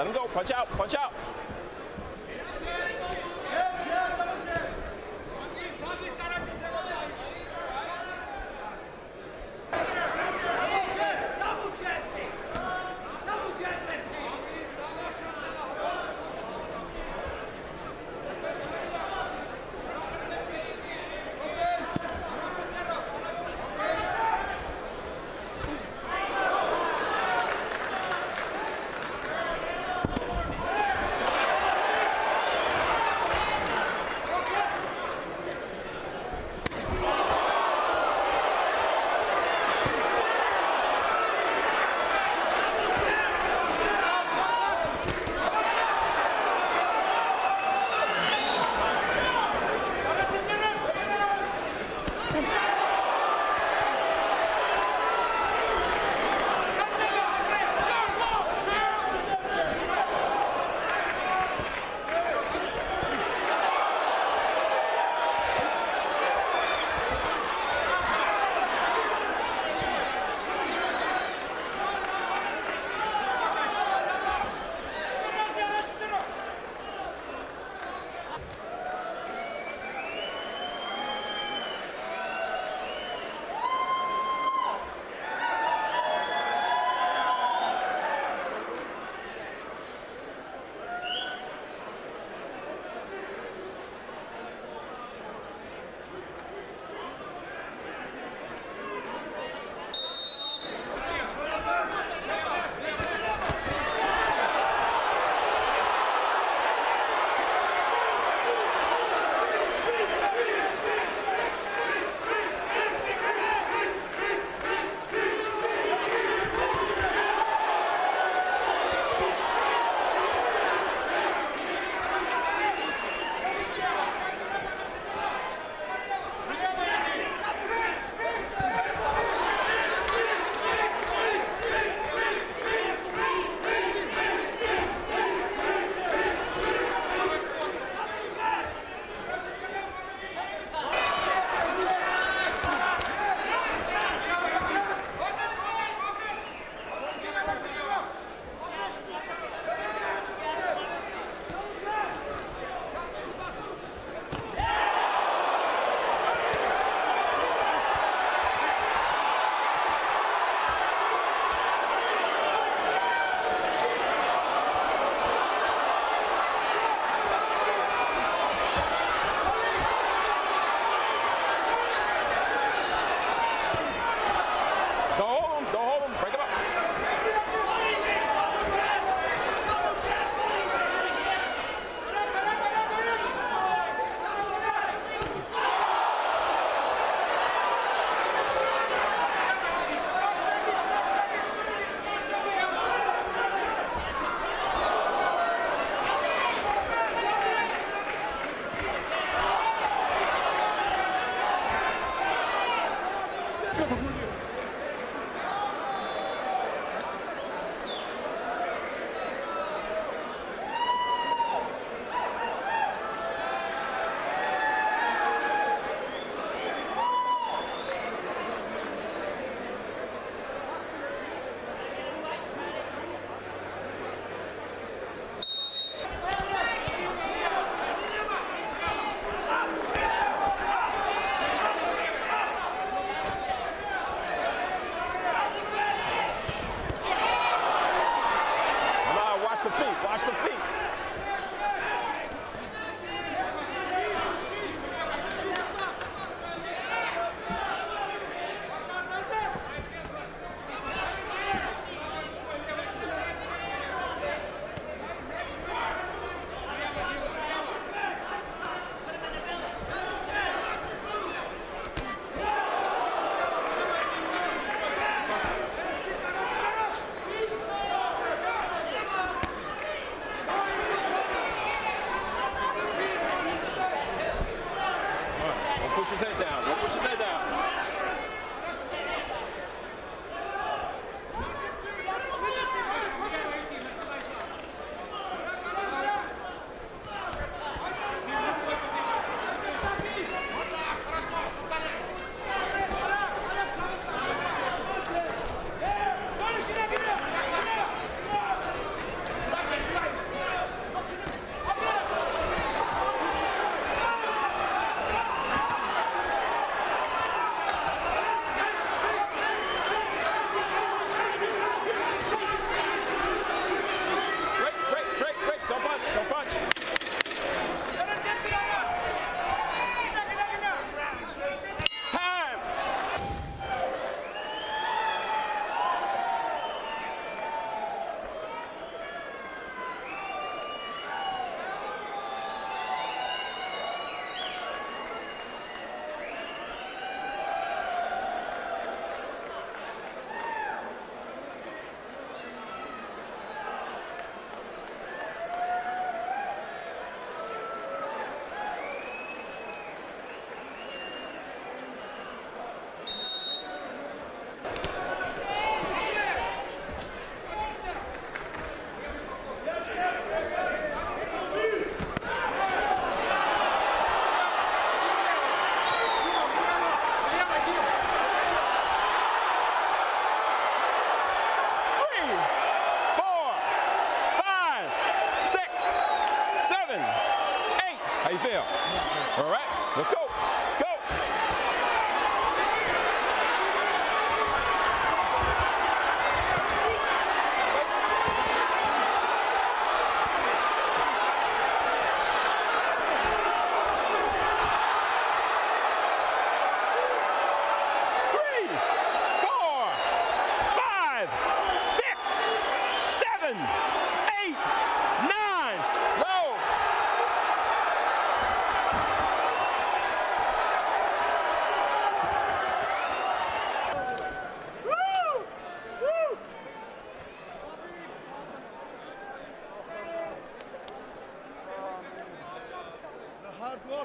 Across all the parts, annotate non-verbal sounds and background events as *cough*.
Let him go. Punch out. Punch out. Come *laughs* on. 거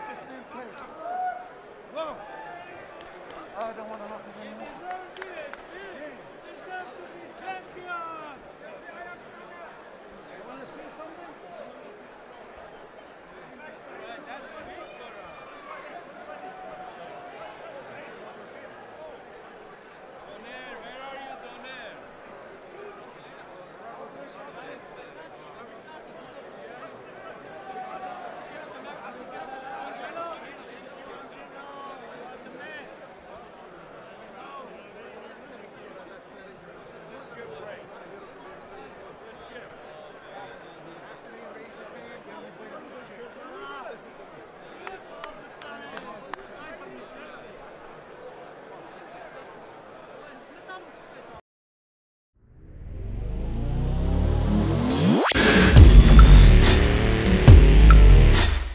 that's been paid. Whoa! I don't want to look at you anymore.